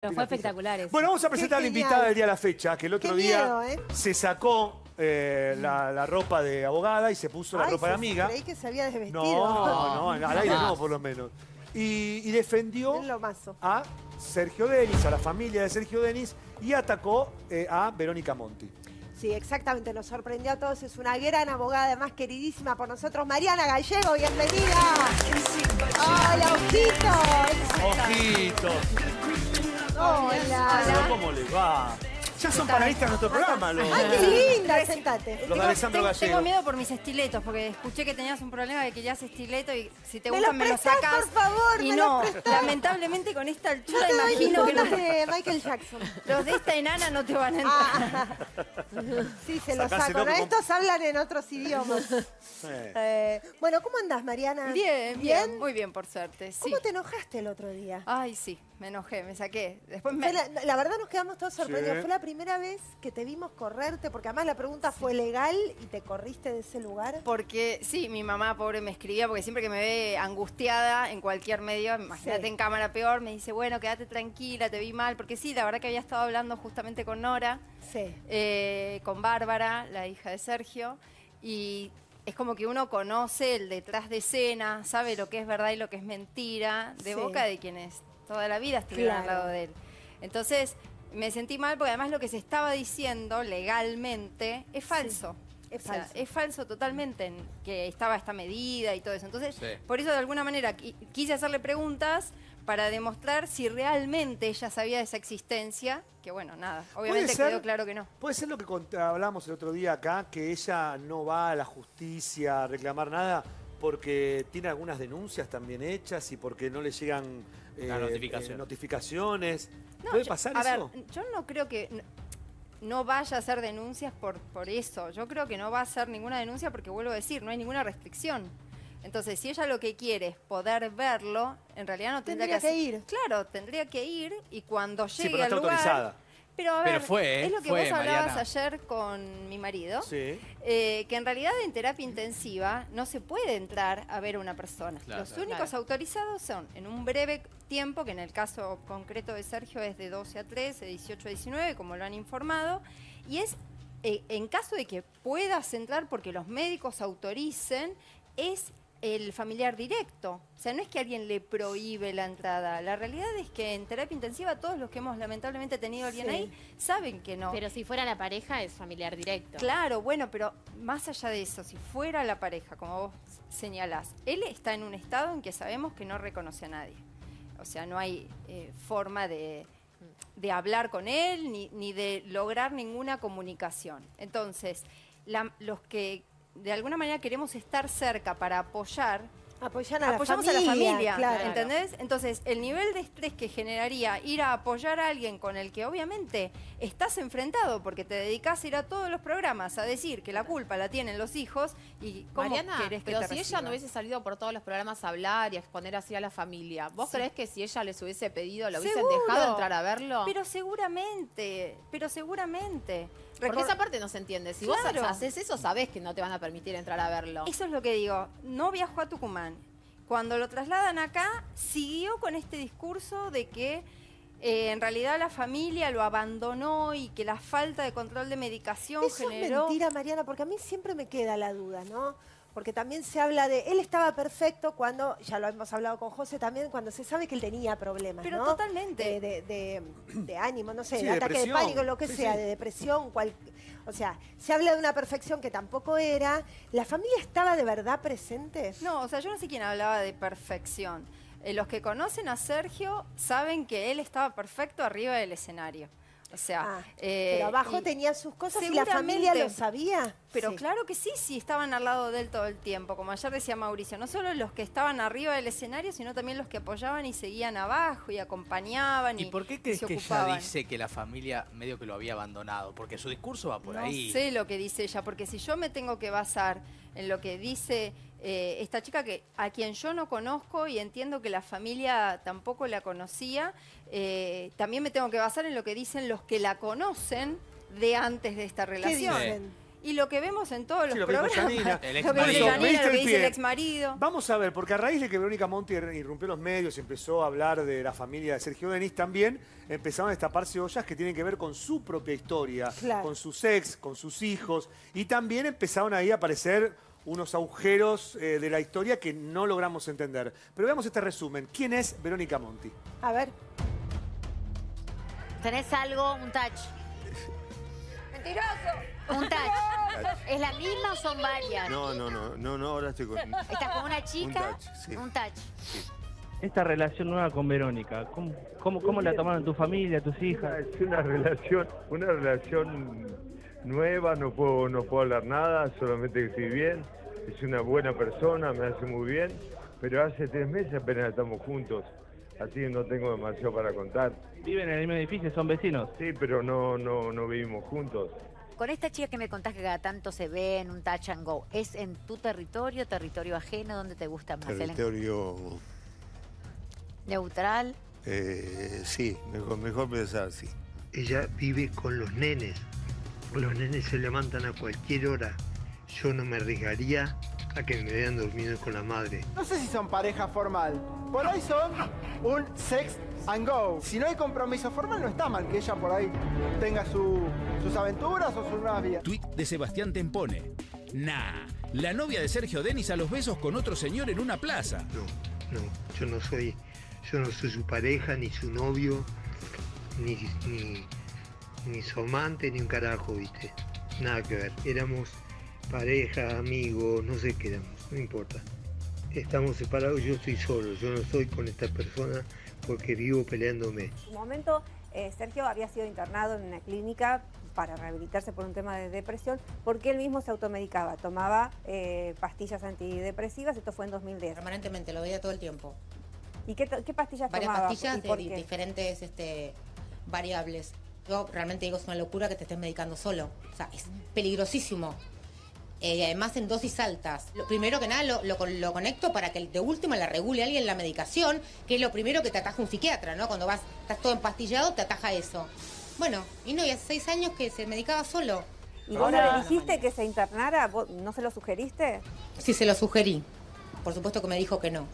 Pero fue espectacular eso. Bueno, vamos a presentar a la invitada del día de la fecha, que el otro Qué día miedo, ¿eh? se sacó eh, la, la ropa de abogada y se puso la Ay, ropa de se- amiga. Creí que se había desvestido. No, no, al aire no, por lo menos. Y, y defendió a Sergio Denis, a la familia de Sergio Denis, y atacó eh, a Verónica Monti. Sí, exactamente, nos sorprendió a todos. Es una gran abogada, además queridísima por nosotros. Mariana Gallego, bienvenida. Hola, ojitos. ¡Ojitos! Hola. ¿Cómo les va? Ya son panelistas de nuestro programa, los, Ay, qué linda, sentate. los de Alessandro tengo, Gallego. tengo miedo por mis estiletos, porque escuché que tenías un problema de que ya es estileto y si te ¿Me gustan me los sacas. por favor? Y ¿Me no, lamentablemente con esta altura imagino que no de Michael Jackson. los de esta enana no te van a entrar. Ah. Sí, se los saco. Estos hablan en otros idiomas. Eh, Eh, bueno, ¿cómo andás, Mariana? Bien, bien, muy bien por suerte. Sí. ¿Cómo te enojaste el otro día? Ay, sí, me enojé, me saqué. Después me... La, la verdad nos quedamos todos sorprendidos. Sí. Fue la primera vez que te vimos correrte, porque además la pregunta fue legal y te corriste de ese lugar. Porque sí, mi mamá pobre me escribía, porque siempre que me ve angustiada en cualquier medio, imagínate Sí. en cámara peor, me dice, bueno, quédate tranquila, te vi mal, porque sí, la verdad que había estado hablando justamente con Nora, Sí. eh, con Bárbara, la hija de Sergio, y es como que uno conoce el detrás de escena, sabe lo que es verdad y lo que es mentira, de Sí. boca de quienes toda la vida estuvieron al Claro. lado de él. Entonces, me sentí mal porque además lo que se estaba diciendo legalmente es falso. es O sea, falso. es falso totalmente en que estaba esta medida y todo eso. Entonces, Sí. por eso de alguna manera qui- quise hacerle preguntas para demostrar si realmente ella sabía de esa existencia, que bueno, nada, obviamente ser? quedó claro que no. Puede ser lo que hablamos el otro día acá, que ella no va a la justicia a reclamar nada porque tiene algunas denuncias también hechas y porque no le llegan eh, La notificación. eh, notificaciones. No, ¿Puede yo- pasar a eso? ver, yo no creo que no vaya a hacer denuncias por, por eso. Yo creo que no va a hacer ninguna denuncia porque vuelvo a decir, no hay ninguna restricción. Entonces, si ella lo que quiere es poder verlo, en realidad no tendría, Tendría que hacer- ir. Claro, tendría que ir y cuando Sí, llegue pero no está al lugar. autorizada. Pero a Pero ver, fue, es lo que Fue, vos hablabas Mariana. ayer con mi marido. Sí. Eh, que en realidad en terapia intensiva no se puede entrar a ver a una persona. Claro, Los claro. únicos autorizados son en un breve tiempo, que en el caso concreto de Sergio es de 12 a 13, 18 a 19, como lo han informado, y es eh, en caso de que puedas entrar porque los médicos autoricen, es el familiar directo. O sea, no es que alguien le prohíbe la entrada. La realidad es que en terapia intensiva todos los que hemos lamentablemente tenido a alguien Sí. ahí saben que no. Pero si fuera la pareja es familiar directo. Claro, bueno, pero más allá de eso, si fuera la pareja, como vos señalás, él está en un estado en que sabemos que no reconoce a nadie. O sea, no hay eh, forma de, de hablar con él ni, ni de lograr ninguna comunicación. Entonces, la- los que de alguna manera queremos estar cerca para apoyar, Apoyan a la apoyamos familia. a la familia, claro. ¿entendés? Entonces, el nivel de estrés que generaría ir a apoyar a alguien con el que obviamente estás enfrentado porque te dedicas a ir a todos los programas a decir que la culpa la tienen los hijos y cómo Mariana, querés que pero te si ella no hubiese salido por todos los programas a hablar y a exponer así a la familia, ¿vos Sí. creés que si ella les hubiese pedido, lo hubiesen Seguro. dejado entrar a verlo? Pero seguramente, pero seguramente. Porque esa parte no se entiende. Si Claro. vos haces eso, sabés que no te van a permitir entrar a verlo. Eso es lo que digo. No viajó a Tucumán. Cuando lo trasladan acá, siguió con este discurso de que eh, en realidad la familia lo abandonó y que la falta de control de medicación Eso generó. es mentira, Mariana, porque a mí siempre me queda la duda, ¿no? Porque también se habla de. Él estaba perfecto cuando, ya lo hemos hablado con José también, cuando se sabe que él tenía problemas. Pero ¿no? totalmente. De, de- de- de ánimo, no sé, Sí, de ataque de pánico, lo que Sí, sea, sí. de depresión, cual, o sea, se habla de una perfección que tampoco era. ¿La familia estaba de verdad presente? No, o sea, yo no sé quién hablaba de perfección. Eh, los que conocen a Sergio saben que él estaba perfecto arriba del escenario. O sea, Ah, eh, pero abajo y- tenía sus cosas y la familia lo sabía. Pero Sí. claro que sí, sí estaban al lado de él todo el tiempo, como ayer decía Mauricio, no solo los que estaban arriba del escenario, sino también los que apoyaban y seguían abajo y acompañaban y, ¿Y por qué crees que ella dice que la familia medio que lo había abandonado? Porque su discurso va por no ahí. sé lo que dice ella, porque si yo me tengo que basar en lo que dice eh, esta chica que a quien yo no conozco y entiendo que la familia tampoco la conocía, eh, también me tengo que basar en lo que dicen los que la conocen de antes de esta ¿Qué relación. dicen? Y lo que vemos en todos los Sí, lo programas, Janina. El lo que dice Janina, lo que el dice el ex marido. Vamos a ver, porque a raíz de que Verónica Monti irrumpió los medios y empezó a hablar de la familia de Sergio Denis, también empezaron a destaparse ollas que tienen que ver con su propia historia, Claro. con sus ex, con sus hijos, y también empezaron ahí a aparecer unos agujeros eh, de la historia que no logramos entender. Pero veamos este resumen. ¿Quién es Verónica Monti? A ver. ¿Tenés algo, un touch? ¡Mentiroso! Un touch. ¿Es la misma o son varias? No, no, no, no, no, ahora estoy con... ¿Estás con una chica? touch, sí. Un touch. Esta relación nueva con Verónica, ¿cómo, cómo, cómo la tomaron tu familia, tus hijas? Es una relación, una relación nueva, no puedo, no puedo hablar nada, solamente que estoy bien, es una buena persona, me hace muy bien, pero hace tres meses apenas estamos juntos, así que no tengo demasiado para contar. Viven en el mismo edificio, son vecinos. Sí, pero no, no, no vivimos juntos. Con esta chica que me contás que cada tanto se ve en un touch and go, ¿es en tu territorio, territorio ajeno? ¿Dónde te gusta más? ¿El Territorio, neutral? eh, sí, mejor, mejor pensar, sí. Ella vive con los nenes. Los nenes se levantan a cualquier hora. Yo no me arriesgaría a que me vean durmiendo con la madre. No sé si son pareja formal. Por ahí son un sex and go. Si no hay compromiso formal, no está mal que ella por ahí tenga su- sus aventuras o sus nuevas vidas. Tweet de Sebastián Tempone. Nah, la novia de Sergio Denis a los besos con otro señor en una plaza. No, no, yo no soy, yo no soy su pareja, ni su novio, ni, ni, ni su amante, ni un carajo, viste. Nada que ver. Éramos pareja, amigos, no sé qué éramos, no importa. Estamos separados, yo estoy solo, yo no estoy con esta persona porque vivo peleándome. En su momento, eh, Sergio había sido internado en una clínica para rehabilitarse por un tema de depresión, porque él mismo se automedicaba, tomaba eh, pastillas antidepresivas, esto fue en 2010. Permanentemente, lo veía todo el tiempo. ¿Y qué, qué pastillas Varias tomaba? pastillas ¿Y de diferentes este, variables. Yo realmente digo, es una locura que te estés medicando solo. O sea, es peligrosísimo. Eh, y además en dosis altas. Lo primero que nada lo, lo con- lo conecto para que de última la regule alguien la medicación, que es lo primero que te ataja un psiquiatra, ¿no? Cuando vas, estás todo empastillado, te ataja eso. Bueno, y no, y hace seis años que se medicaba solo. ¿Y vos no le dijiste que se internara? ¿Vos ¿No se lo sugeriste? Sí, se lo sugerí. Por supuesto que me dijo que no.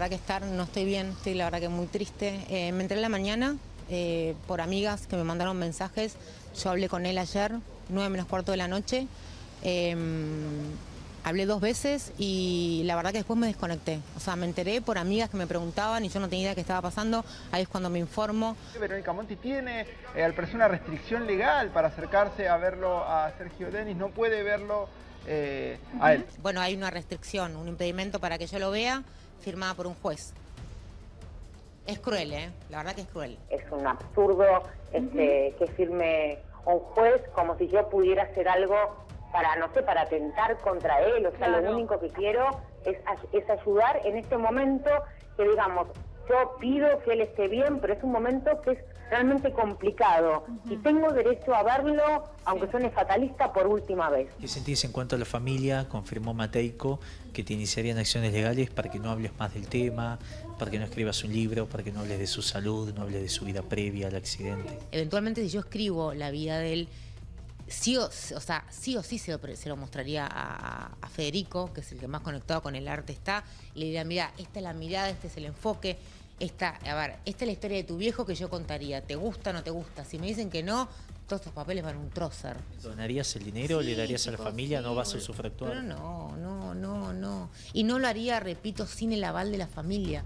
Verdad que estar, no estoy bien, estoy la verdad que muy triste. Eh, me enteré en la mañana eh, por amigas que me mandaron mensajes. Yo hablé con él ayer, nueve menos cuarto de la noche. Eh, hablé dos veces y la verdad que después me desconecté. O sea, me enteré por amigas que me preguntaban y yo no tenía idea qué estaba pasando. Ahí es cuando me informo. Verónica Monti tiene eh, al parecer una restricción legal para acercarse a verlo a Sergio Denis, no puede verlo eh, a él. Bueno, hay una restricción, un impedimento para que yo lo vea, firmada por un juez. Es cruel, ¿eh? La verdad que es cruel. Es un absurdo este, que firme un juez como si yo pudiera hacer algo para, no sé, para atentar contra él. O sea, Claro. lo único que quiero es, es ayudar en este momento que, digamos, yo pido que él esté bien, pero es un momento que es realmente complicado. Y tengo derecho a verlo, aunque suene fatalista, por última vez. ¿Qué sentís en cuanto a la familia? Confirmó Mateico que te iniciarían acciones legales para que no hables más del tema, para que no escribas un libro, para que no hables de su salud, no hables de su vida previa al accidente. Eventualmente, si yo escribo la vida de él, sí o, o sea, sí, o sí se lo, se lo mostraría a, a Federico, que es el que más conectado con el arte está, y le diría, mira, esta es la mirada, este es el enfoque, esta, a ver, esta es la historia de tu viejo que yo contaría, ¿te gusta o no te gusta? Si me dicen que no, todos estos papeles van a un trocer. ¿Donarías el dinero? ¿Le darías a la familia? sí, ¿No vas a? Pero no, no, no, no. Y no lo haría, repito, sin el aval de la familia.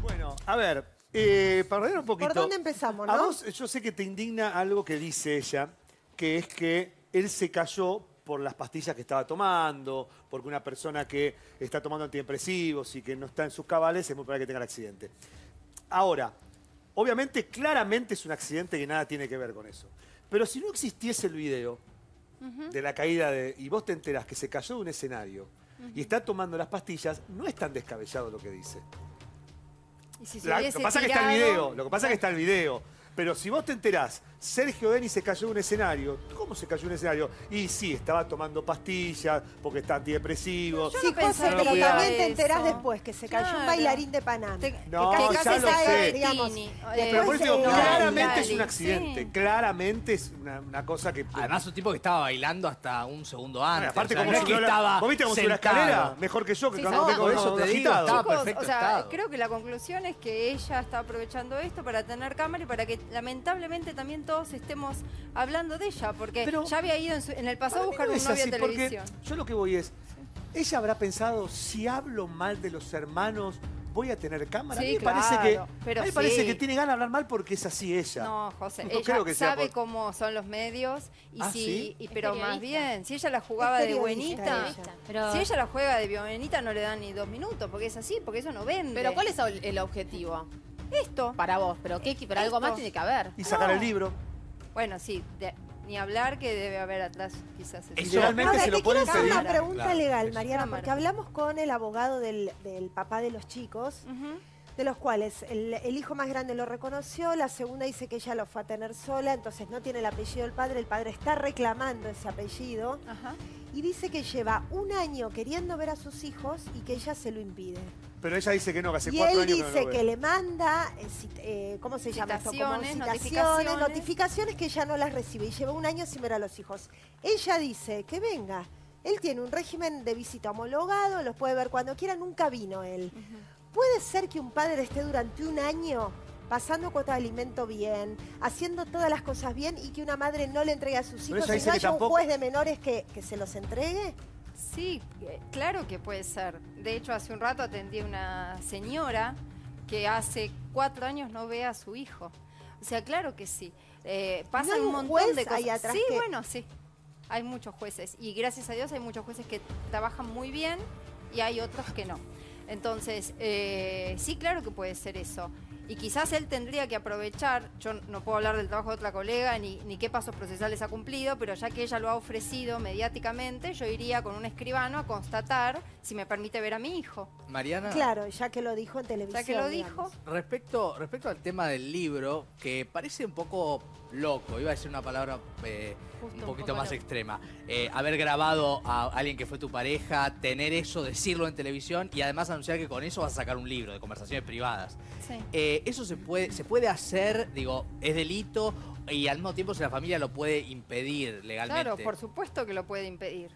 Bueno, a ver, eh, para ordenar un poquito. ¿Por dónde empezamos, A no? vos, yo sé que te indigna algo que dice ella, que es que él se cayó por las pastillas que estaba tomando, porque una persona que está tomando antidepresivos y que no está en sus cabales es muy probable que tenga el accidente. Ahora, obviamente, claramente es un accidente que nada tiene que ver con eso. Pero si no existiese el video de la caída de, y vos te enterás que se cayó de un escenario y está tomando las pastillas, no es tan descabellado lo que dice. Y si se La- lo que pasa es que está el video, lo que pasa es que está el video. Pero si vos te enterás, Sergio Denis se cayó de un escenario. ¿Cómo se cayó de un escenario? Y sí, estaba tomando pastillas porque está antidepresivo. Sí, no José, pero también te enterás eso. después que se cayó un bailarín de Panamá. No, que ya casi lo sabe, sé. digamos, Pero por eso digo, no, claramente es un accidente. sí. Claramente es una, una cosa que. Además, un tipo que estaba bailando hasta un segundo antes. aparte, o sea, como no si es que estaba ¿Vos viste cómo sube la escalera? Mejor que yo, que Sí, cuando de eso te digo, estaba perfecto o sea, estado. creo que la conclusión es que ella está aprovechando esto para tener cámara y para que lamentablemente también todos estemos hablando de ella, porque Pero- ya había ido en, su- en el pasado a buscar No un novio porque televisión. Yo lo que voy es, ella habrá pensado, si hablo mal de los hermanos, voy a tener cámara. a mí me parece que, pero a mí me parece que tiene ganas de hablar mal porque es así ella. No, José, No ella creo que sea sabe por- cómo son los medios y ¿Ah, si, sí? y- pero más bien, si ella la jugaba de buenita. Pero, si ella la juega de buenita no le dan ni dos minutos, porque es así, porque eso no vende. Pero ¿cuál es el objetivo esto? para vos? ¿Pero qué? Pero algo más tiene que haber. Y sacar No. el libro. Bueno, sí, de- ni hablar que debe haber atrás quizás. Eso. Ahora, se lo te pueden quiero hacer pedir. una pregunta Claro, legal, eso. Mariana, Cámara. porque hablamos con el abogado del, del papá de los chicos, Ujú. de los cuales el, el hijo más grande lo reconoció, la segunda dice que ella lo fue a tener sola, entonces no tiene el apellido del padre, el padre está reclamando ese apellido Ajá. y dice que lleva un año queriendo ver a sus hijos y que ella se lo impide. Pero ella dice que no, que hace Y cuatro él años que no dice que le manda, eh, eh, ¿cómo se llama esto? Como Citaciones, notificaciones. notificaciones que ella no las recibe y lleva un año sin ver a los hijos. Ella dice que venga. Él tiene un régimen de visita homologado, los puede ver cuando quiera, nunca vino él. ¿Puede ser que un padre esté durante un año pasando cuota de alimento bien, haciendo todas las cosas bien y que una madre no le entregue a sus hijos y no que haya un tampoco- juez de menores que, que se los entregue? Sí, eh, claro que puede ser. De hecho, hace un rato atendí a una señora que hace cuatro años no ve a su hijo. O sea, claro que sí. Eh, pasan hay un montón de cosas. ahí atrás sí, que- bueno, sí. Hay muchos jueces. Y gracias a Dios hay muchos jueces que trabajan muy bien y hay otros que no. Entonces, eh, sí, claro que puede ser eso. Y quizás él tendría que aprovechar, yo no puedo hablar del trabajo de otra colega ni, ni qué pasos procesales ha cumplido, pero ya que ella lo ha ofrecido mediáticamente, yo iría con un escribano a constatar si me permite ver a mi hijo. Mariana. Claro, ya que lo dijo en televisión. Ya que lo digamos. dijo, Respecto, respecto al tema del libro, que parece un poco loco, iba a decir una palabra eh, Justo un un poquito poco más loco. extrema. Eh, haber grabado a alguien que fue tu pareja, tener eso, decirlo en televisión y además anunciar que con eso vas a sacar un libro de conversaciones privadas. sí. Eh, eso se puede, se puede hacer, digo, es delito y al mismo tiempo si la familia lo puede impedir legalmente. Claro, por supuesto que lo puede impedir.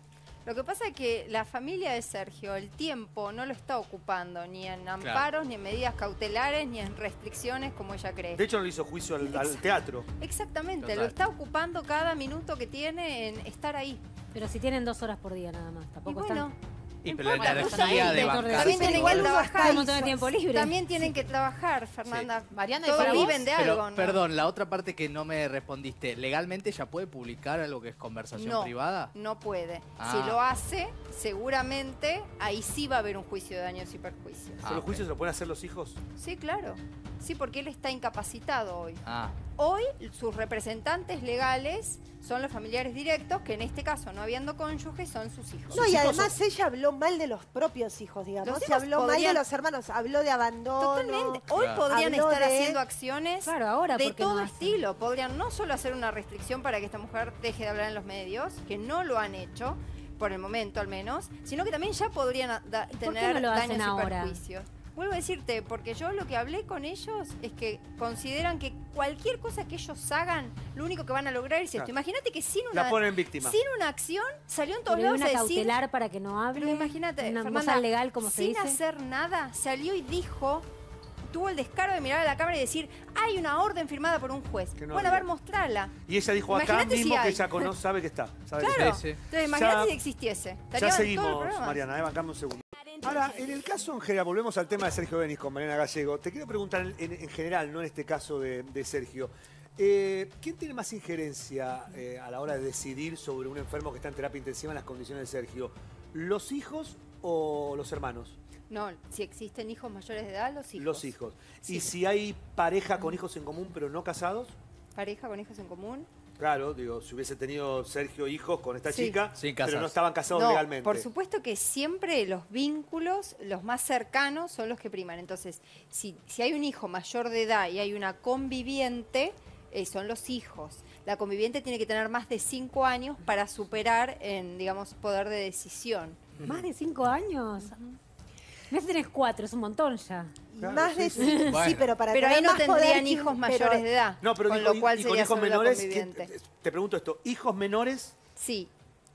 Lo que pasa es que la familia de Sergio el tiempo no lo está ocupando ni en amparos, ni en medidas cautelares, ni en restricciones como ella cree. De hecho, no le hizo juicio al, al teatro. Exactamente, Total. lo está ocupando cada minuto que tiene en estar ahí. pero si tienen dos horas por día nada más, Y tampoco bueno, están. Y pero la energía ahí, de bancar también tienen que trabajar. está un montón de tiempo libre. También tienen que trabajar, Fernanda. Mariana, ¿y Todos viven de Pero, algo, ¿no? perdón, la otra parte que no me respondiste, ¿legalmente ya puede publicar algo que es conversación No, privada? no puede. Ah. Si lo hace, seguramente ahí sí va a haber un juicio de daños y perjuicios. Ah, ¿Pero los juicios se lo pueden hacer los hijos? Sí, claro. Sí, porque él está incapacitado hoy. Ah, Hoy sus representantes legales son los familiares directos, que en este caso, no habiendo cónyuge, son sus hijos. No, y además ella habló mal de los propios hijos, digamos. Los hijos habló mal de los hermanos, habló de abandono. Totalmente. Hoy Claro. podrían Habló estar de- haciendo acciones Claro, ahora, de ¿por qué no todo estilo. Podrían no solo hacer una restricción para que esta mujer deje de hablar en los medios, que no lo han hecho, por el momento al menos, sino que también ya podrían a- da- ¿Y por qué tener no daños y ahora? Vuelvo a decirte, porque yo lo que hablé con ellos es que consideran que cualquier cosa que ellos hagan, lo único que van a lograr es esto. Claro. Imagínate que sin una, La ponen víctima. sin una acción salió en todos Pero lados una a decir... cautelar para que no hable. Pero imagínate, una Fernanda, cosa legal, como se sin dice. hacer nada, salió y dijo, tuvo el descaro de mirar a la cámara y decir, hay una orden firmada por un juez. Que no bueno, a ver, mostrala. Y ella dijo acá Imagínate si mismo que ella conoce, sabe que está. sabe que Claro. está. sí. Entonces, imagínate Ya- si existiese. Ya Estaría seguimos. Mariana, eh, bancame un segundo. Ahora, en el caso en general, volvemos al tema de Sergio Denis con Mariana Gallego. Te quiero preguntar en, en general, no en este caso de, de Sergio. Eh, ¿Quién tiene más injerencia eh, a la hora de decidir sobre un enfermo que está en terapia intensiva en las condiciones de Sergio? ¿Los hijos o los hermanos? No, si existen hijos mayores de edad, los hijos. Los hijos. Sí. ¿Y si hay pareja con hijos en común pero no casados? Pareja con hijos en común. Claro, digo, si hubiese tenido Sergio hijos con esta Sí. chica, pero no estaban casados No, legalmente. por supuesto que siempre los vínculos, los más cercanos, son los que priman. Entonces, si, si hay un hijo mayor de edad y hay una conviviente, eh, son los hijos. La conviviente tiene que tener más de cinco años para superar en, digamos, poder de decisión. ¿Más de cinco años? Me tenés cuatro, es un montón ya. Más de sí, sí, Bueno. pero para Pero ahí no más tendrían hijos pero- mayores de edad. No, pero con digo, lo cual y con hijos menores, ¿qué- conviviente. te pregunto esto, ¿hijos menores Sí.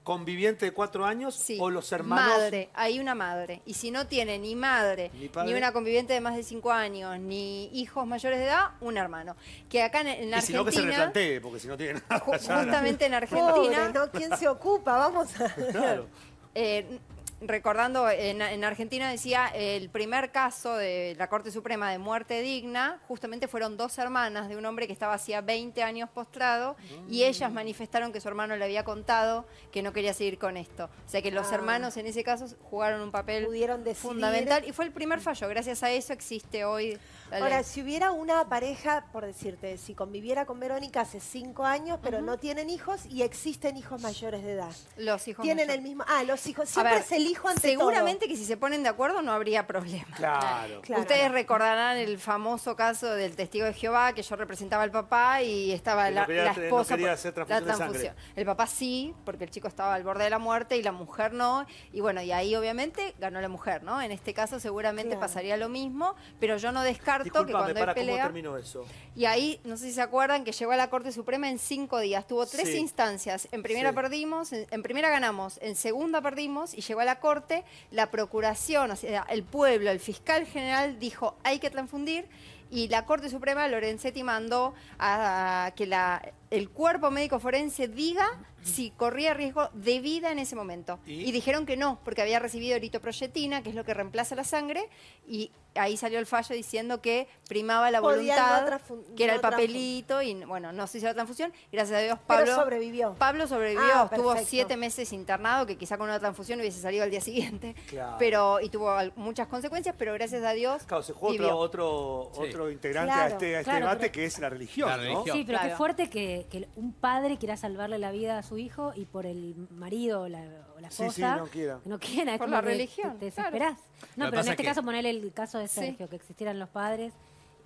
conviviente de cuatro años Sí. o los hermanos? Madre, hay una madre. Y si no tiene ni madre, Ni una conviviente de más de cinco años, ni hijos mayores de edad, un hermano. Que acá en, en Y si no que se Argentina, replantee, porque si no tiene nada. ju- justamente en Pobre, Argentina, ¿no? ¿Quién se ocupa? Vamos a... Claro. eh, recordando, en, en Argentina decía, el primer caso de la Corte Suprema de muerte digna, justamente fueron dos hermanas de un hombre que estaba hacía 20 años postrado y ellas manifestaron que su hermano le había contado que no quería seguir con esto. O sea que los Ah. hermanos en ese caso jugaron un papel fundamental y fue el primer fallo. Gracias a eso existe hoy Ahora, si hubiera una pareja, por decirte, si conviviera con Verónica hace cinco años, pero no tienen hijos y existen hijos mayores de edad. Los hijos Tienen mayores. el mismo... Ah, los hijos. Siempre ver, es el hijo ante seguramente que si se ponen de acuerdo no habría problema. Claro. Claro. Ustedes recordarán el famoso caso del testigo de Jehová, que yo representaba al papá y estaba la, quería la tener- esposa. no quería por- hacer la transfusión de sangre. El papá sí, porque el chico estaba al borde de la muerte y la mujer no. Y bueno, y ahí obviamente ganó la mujer, ¿no? En este caso seguramente Claro. pasaría lo mismo, pero yo no descarto que Disculpame, cuando para hay cómo terminó eso. Y ahí, no sé si se acuerdan, que llegó a la Corte Suprema en cinco días. Tuvo tres Sí. instancias. En primera Sí. perdimos, en, en primera ganamos, en segunda perdimos y llegó a la Corte. La Procuración, o sea, el pueblo, el fiscal general dijo hay que transfundir. Y la Corte Suprema, Lorenzetti, mandó a, que la, el cuerpo médico forense diga si corría riesgo de vida en ese momento. ¿Y? ¿Y? dijeron que no, porque había recibido eritroproyetina, que es lo que reemplaza la sangre, y ahí salió el fallo diciendo que primaba la no voluntad, que era el papelito, y bueno, no se hizo la transfusión. Gracias a Dios, Pero Pablo sobrevivió. Pablo sobrevivió, Ah, estuvo siete meses internado, que quizá con una transfusión hubiese salido al día siguiente, Claro. pero y tuvo muchas consecuencias, pero gracias a Dios Claro, se vivió. otro, otro, Sí. otro integrante a este, a este claro, debate pero- que es la religión, La ¿no? religión. Sí, pero qué fuerte que, que un padre quiera salvarle la vida a su hijo y por el marido o la, o la Sí, esposa sí, no quiera. no quiera. es Por como la que religión, Te, desesperás. No, pero en este que- caso poner el caso de Sí. Sergio, que existieran los padres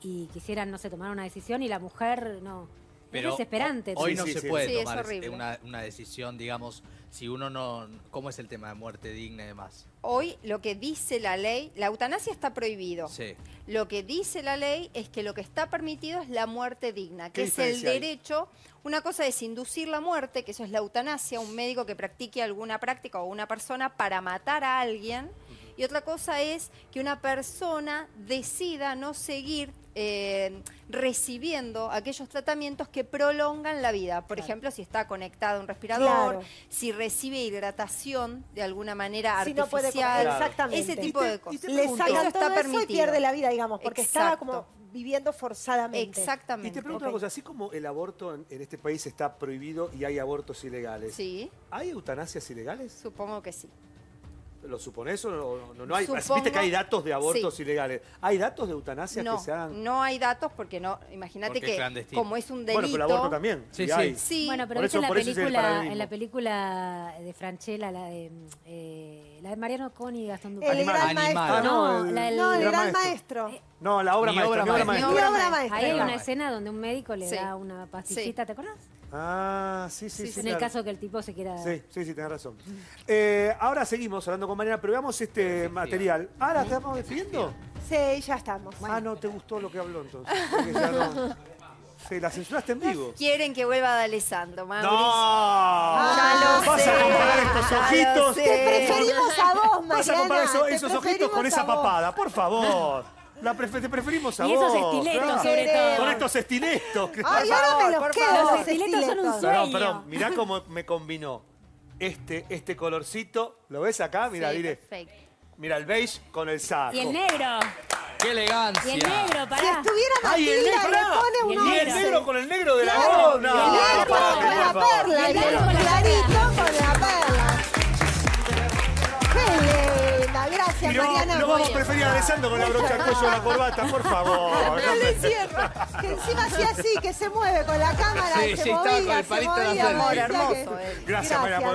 y quisieran, no sé, tomar una decisión y la mujer no. Pero es desesperante. Hoy Sí, no sí, se sí. puede Sí, tomar una, una decisión, digamos, si uno no... ¿Cómo es el tema de muerte digna y demás? Hoy lo que dice la ley, la eutanasia está prohibido. Sí. Lo que dice la ley es que lo que está permitido es la muerte digna, ¿Qué que es el derecho. Una cosa es inducir la muerte, que eso es la eutanasia, un médico que practique alguna práctica o una persona para matar a alguien. Y otra cosa es que una persona decida no seguir eh, recibiendo aquellos tratamientos que prolongan la vida. Por ejemplo, si está conectado a un respirador, Claro. si recibe hidratación de alguna manera Si no puede artificial. comer, exactamente. Ese tipo de cosas. Le Eso sacan está todo eso y pierde la vida, digamos, porque estaba como viviendo forzadamente. Exactamente. Y te pregunto una cosa, así como el aborto en, en este país está prohibido y hay abortos ilegales, Sí, ¿hay eutanasias ilegales? supongo que sí. ¿Lo suponés o no, no, no hay? Supongo- Viste que hay datos de abortos sí. ilegales. ¿Hay datos de eutanasias No, que se hagan? no hay datos porque no, imagínate es que clandestino. como es un delito. Bueno, pero el aborto también. Sí, Sí, sí. hay. Sí, Bueno, pero viste eso- en la es el película, en la película de Franchella, la de eh, la de Mariano Coni y Gastón El Ducati. Animal. gran maestro. Ah, no, No, el- la del- No, el Gran gran maestro. maestro. No, la obra Mi maestra. obra maestra. Mi obra maestra. Ahí hay una escena donde un médico le Sí. da una pastillita, ¿te acuerdas? Ah, sí, sí, sí. en el caso que el tipo se quiera... Sí, sí, sí, tenés razón. Eh, ahora seguimos hablando con Mariana, pero veamos este material. Ah, ¿la estamos definiendo? Sí, ya estamos. Ah, no te gustó lo que habló entonces. Porque ya no- Sí, la censuraste en vivo. Quieren que vuelva de Alessandro, Mauricio. ¡No! Ya lo Vas sé, a comparar estos ojitos. Te preferimos a vos, Mariana. Vas a comparar esos ojitos con esa papada, por favor. La prefe- te preferimos a Y vos. esos estiletos, claro. sobre todo. Estos estiletos. Ay, ahora me los quedo los Los estiletos son un sueño. Perdón, perdón. Mirá cómo me combinó este, este colorcito. ¿Lo ves acá? Mira, Sí, diré. perfecto. Mira el beige con el saco. Y el negro. ¡Qué elegancia! Y el negro, Si pará. estuviera ¡Ay, el Matilda, negro! le pone uno Y el negro. con el negro de la Claro, y el negro con la perla, el negro con la clarito gracias no, Mariana. no vamos a preferir a Alessandro con la brocha al cuello de la corbata, por favor. No le cierro. Que encima hacía así, que se mueve con la cámara, Sí, se sí, estaba con movía, el se palito de la Hermoso, él. Gracias, Mariana,